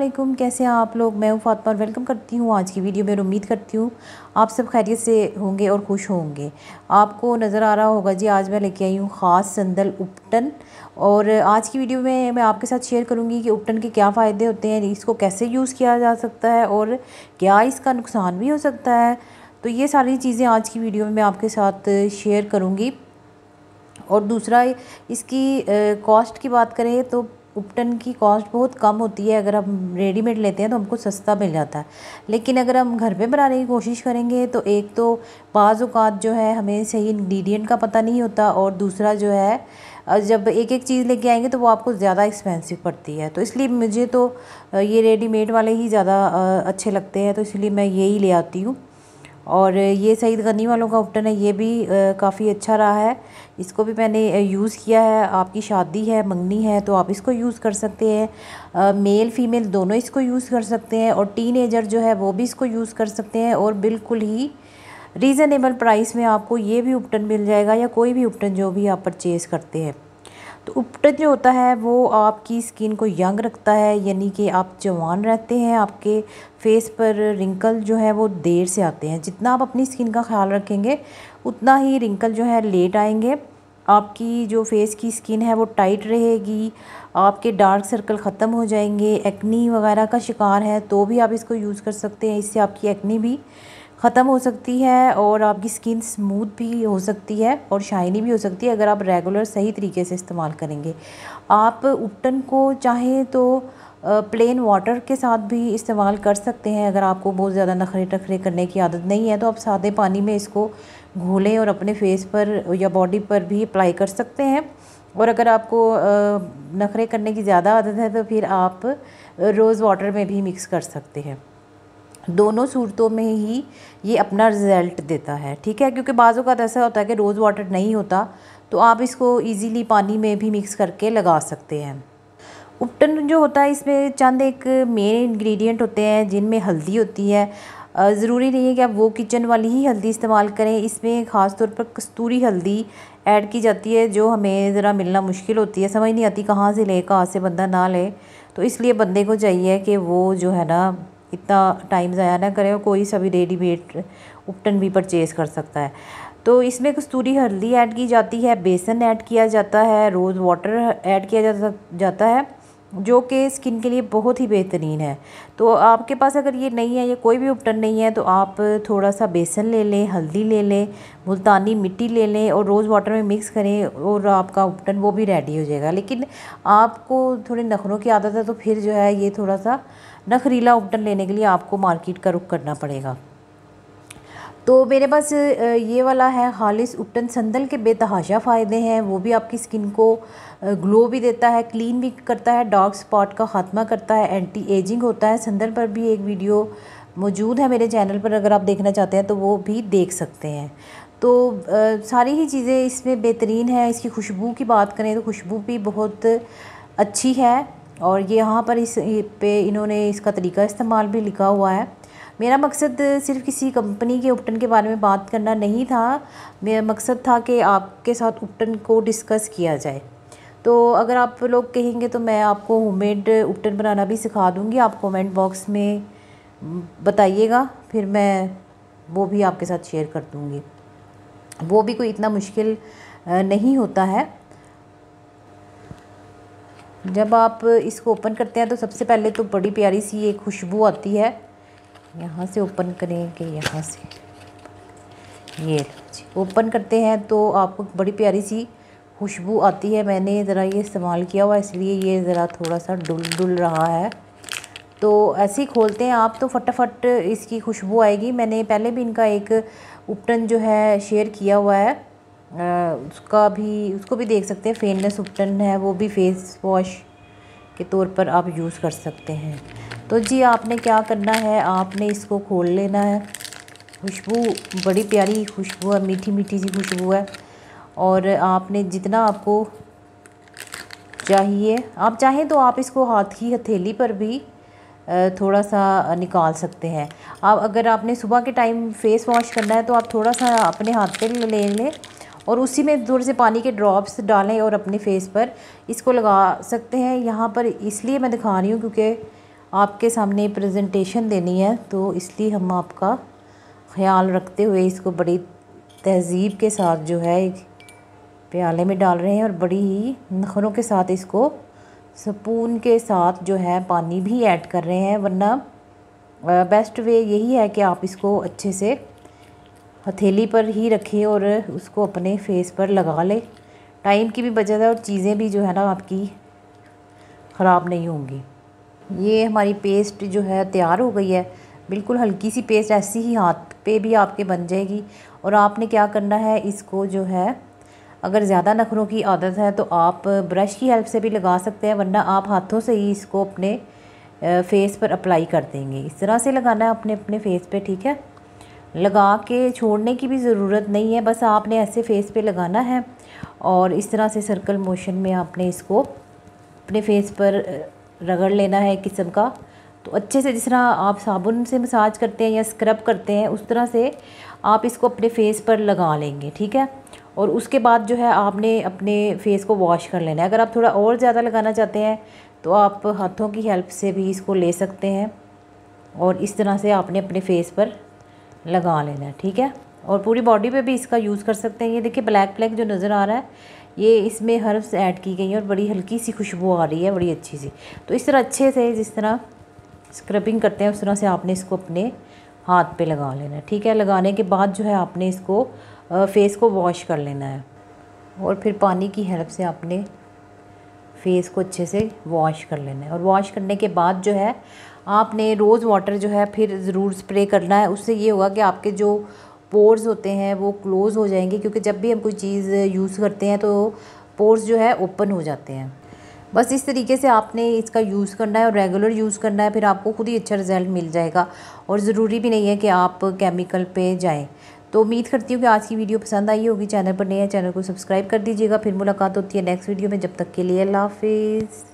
वालेकुम, कैसे हैं आप लोग? मैं हूँ फातमा वेलकम करती हूँ आज की वीडियो में उम्मीद करती हूँ आप सब खैरियत से होंगे और खुश होंगे। आपको नज़र आ रहा होगा, जी आज मैं लेके आई हूँ ख़ास संदल उपटन और आज की वीडियो में मैं आपके साथ शेयर करूँगी कि उपटन के क्या फ़ायदे होते हैं, इसको कैसे यूज़ किया जा सकता है और क्या इसका नुकसान भी हो सकता है। तो ये सारी चीज़ें आज की वीडियो में मैं आपके साथ शेयर करूँगी। और दूसरा, इसकी कॉस्ट की बात करें तो उपटन की कॉस्ट बहुत कम होती है। अगर हम रेडीमेड लेते हैं तो हमको सस्ता मिल जाता है। लेकिन अगर हम घर पे बनाने की कोशिश करेंगे तो एक तो बाज़ात जो है हमें सही इंग्रेडिएंट का पता नहीं होता और दूसरा जो है जब एक एक चीज़ लेके आएँगे तो वो आपको ज़्यादा एक्सपेंसिव पड़ती है। तो इसलिए मुझे तो ये रेडीमेड वाले ही ज़्यादा अच्छे लगते हैं। तो इसलिए मैं यही ले आती हूँ। और ये सईद गनी वालों का उपटन है, ये भी काफ़ी अच्छा रहा है। इसको भी मैंने यूज़ किया है। आपकी शादी है, मंगनी है तो आप इसको यूज़ कर सकते हैं। मेल, फीमेल दोनों इसको यूज़ कर सकते हैं और टीन जो है, वो भी इसको यूज़ कर सकते हैं और बिल्कुल ही रीज़नेबल प्राइस में आपको ये भी उपटन मिल जाएगा या कोई भी उपटन जो भी आप परचेज़ करते हैं। तो उपटन जो होता है, वो आपकी स्किन को यंग रखता है, यानी कि आप जवान रहते हैं, आपके फेस पर रिंकल जो है वो देर से आते हैं। जितना आप अपनी स्किन का ख्याल रखेंगे, उतना ही रिंकल जो है लेट आएँगे। आपकी जो फेस की स्किन है वो टाइट रहेगी, आपके डार्क सर्कल ख़त्म हो जाएँगे, एक्नी वगैरह का शिकार है तो भी आप इसको यूज़ कर सकते हैं। इससे आपकी एक्नी भी ख़त्म हो सकती है और आपकी स्किन स्मूथ भी हो सकती है और शाइनी भी हो सकती है अगर आप रेगुलर सही तरीके से इस्तेमाल करेंगे। आप उपटन को चाहें तो प्लेन वाटर के साथ भी इस्तेमाल कर सकते हैं। अगर आपको बहुत ज़्यादा नखरे टखरे करने की आदत नहीं है तो आप सादे पानी में इसको घोलें और अपने फेस पर या बॉडी पर भी अप्लाई कर सकते हैं। और अगर आपको नखरे करने की ज़्यादा आदत है तो फिर आप रोज़ वाटर में भी मिक्स कर सकते हैं। दोनों सूरतों में ही ये अपना रिज़ल्ट देता है, ठीक है? क्योंकि बाज़ों का ऐसा होता है कि रोज़ वाटर नहीं होता तो आप इसको इजीली पानी में भी मिक्स करके लगा सकते हैं। उपटन जो होता है, इसमें चंद एक मेन इंग्रेडिएंट होते हैं जिनमें हल्दी होती है। ज़रूरी नहीं है कि आप वो किचन वाली ही हल्दी इस्तेमाल करें, इसमें ख़ास तौर पर कस्तूरी हल्दी ऐड की जाती है, जो हमें ज़रा मिलना मुश्किल होती है। समझ नहीं आती कहाँ से ले, कहाँ से बंदा ना ले तो इसलिए बंदे को चाहिए कि वो जो है ना इतना टाइम ज़ाया ना करें और कोई सभी रेडीमेड उपटन भी परचेज़ कर सकता है। तो इसमें कस्तूरी हल्दी ऐड की जाती है, बेसन ऐड किया जाता है रोज़ वाटर ऐड किया जाता जाता है। जो कि स्किन के लिए बहुत ही बेहतरीन है। तो आपके पास अगर ये नहीं है या कोई भी उपटन नहीं है तो आप थोड़ा सा बेसन ले लें, हल्दी ले लें, मुल्तानी मिट्टी ले लें और रोज़ वाटर में मिक्स करें और आपका उपटन वो भी रेडी हो जाएगा। लेकिन आपको थोड़ी नखरों की आदत है तो फिर जो है ये थोड़ा सा नखरीला उपटन लेने के लिए आपको मार्केट का रुख करना पड़ेगा। तो मेरे पास ये वाला है खालिश उपटन संदल के बेतहाशा फ़ायदे हैं। वो भी आपकी स्किन को ग्लो भी देता है क्लीन भी करता है डार्क स्पॉट का ख़ात्मा करता है एंटी एजिंग होता है। संदल पर भी एक वीडियो मौजूद है मेरे चैनल पर, अगर आप देखना चाहते हैं तो वो भी देख सकते हैं। तो सारी ही चीज़ें इसमें बेहतरीन है। इसकी खुशबू की बात करें तो खुशबू भी बहुत अच्छी है और ये यहाँ पर इस पे इन्होंने इसका तरीका इस्तेमाल भी लिखा हुआ है। मेरा मकसद सिर्फ़ किसी कंपनी के उपटन के बारे में बात करना नहीं था। मेरा मकसद था कि आपके साथ उपटन को डिस्कस किया जाए। तो अगर आप लोग कहेंगे तो मैं आपको होममेड उपटन बनाना भी सिखा दूँगी। आप कमेंट बॉक्स में बताइएगा, फिर मैं वो भी आपके साथ शेयर कर दूँगी। वो भी कोई इतना मुश्किल नहीं होता है। जब आप इसको ओपन करते हैं तो सबसे पहले तो बड़ी प्यारी सी एक खुशबू आती है। यहाँ से ओपन करेंगे, यहाँ से। ये ओपन करते हैं तो आपको बड़ी प्यारी सी खुशबू आती है। मैंने ज़रा ये इस्तेमाल किया हुआ इसलिए ये ज़रा थोड़ा सा डुल डुल रहा है। तो ऐसे ही खोलते हैं आप तो फटाफट इसकी खुशबू आएगी। मैंने पहले भी इनका एक उपटन जो है शेयर किया हुआ है। उसका भी, उसको भी देख सकते हैं। फेनलेस उपटन है, वो भी फेस वॉश के तौर पर आप यूज़ कर सकते हैं। तो जी, आपने क्या करना है? आपने इसको खोल लेना है। खुशबू, बड़ी प्यारी खुशबू है, मीठी मीठी सी खुशबू है। और आपने जितना आपको चाहिए, आप चाहें तो आप इसको हाथ की हथेली पर भी थोड़ा सा निकाल सकते हैं। आप, अगर आपने सुबह के टाइम फेस वॉश करना है तो आप थोड़ा सा अपने हाथ पे ले लें और उसी में थोड़े से पानी के ड्रॉप्स डालें और अपने फेस पर इसको लगा सकते हैं। यहाँ पर इसलिए मैं दिखा रही हूँ क्योंकि आपके सामने प्रेजेंटेशन देनी है तो इसलिए हम आपका ख्याल रखते हुए इसको बड़ी तहज़ीब के साथ जो है एक प्याले में डाल रहे हैं और बड़ी ही नखरों के साथ इसको स्पून के साथ जो है पानी भी ऐड कर रहे हैं, वरना बेस्ट वे यही है कि आप इसको अच्छे से हथेली पर ही रखें और उसको अपने फेस पर लगा लें। टाइम की भी बचत है और चीज़ें भी जो है ना आपकी ख़राब नहीं होंगी। ये हमारी पेस्ट जो है, तैयार हो गई है। बिल्कुल हल्की सी पेस्ट ऐसी ही हाथ पे भी आपके बन जाएगी। और आपने क्या करना है, इसको जो है, अगर ज़्यादा नखरों की आदत है तो आप ब्रश की हेल्प से भी लगा सकते हैं, वरना आप हाथों से ही इसको अपने फेस पर अप्लाई कर देंगे। इस तरह से लगाना है अपने अपने फेस पे, ठीक है? लगा के छोड़ने की भी ज़रूरत नहीं है, बस आपने ऐसे फेस पे लगाना है। और इस तरह से सर्कल मोशन में आपने इसको अपने फेस पर रगड़ लेना है किस्म का। तो अच्छे से जिस तरह आप साबुन से मसाज करते हैं या स्क्रब करते हैं, उस तरह से आप इसको अपने फेस पर लगा लेंगे, ठीक है? और उसके बाद जो है आपने अपने फेस को वॉश कर लेना है। अगर आप थोड़ा और ज़्यादा लगाना चाहते हैं तो आप हाथों की हेल्प से भी इसको ले सकते हैं। और इस तरह से आपने अपने फेस पर लगा लेना है, ठीक है? और पूरी बॉडी पे भी इसका यूज़ कर सकते हैं। ये देखिए, ब्लैक ब्लैक जो नज़र आ रहा है ये इसमें हर्ब्स ऐड की गई हैं और बड़ी हल्की सी खुशबू आ रही है, बड़ी अच्छी सी। तो इस तरह अच्छे से जिस तरह स्क्रबिंग करते हैं, उस तरह से आपने इसको अपने हाथ पे लगा लेना है, ठीक है? लगाने के बाद जो है आपने इसको फेस को वॉश कर लेना है। और फिर पानी की हेल्प से आपने फेस को अच्छे से वॉश कर लेना है। और वॉश करने के बाद जो है, आपने रोज़ वाटर जो है फिर ज़रूर स्प्रे करना है। उससे ये होगा कि आपके जो पोर्स होते हैं, वो क्लोज़ हो जाएँगे क्योंकि जब भी हम कोई चीज़ यूज़ करते हैं तो पोर्स जो है ओपन हो जाते हैं। बस इस तरीके से आपने इसका यूज़ करना है और रेगुलर यूज़ करना है, फिर आपको खुद ही अच्छा रिज़ल्ट मिल जाएगा। और ज़रूरी भी नहीं है कि आप केमिकल पे जाएँ। तो उम्मीद करती हूँ कि आज की वीडियो पसंद आई होगी। चैनल पर नए चैनल को सब्सक्राइब कर दीजिएगा। फिर मुलाकात होती है नेक्स्ट वीडियो में। जब तक के लिए अल्लाह हाफिज़।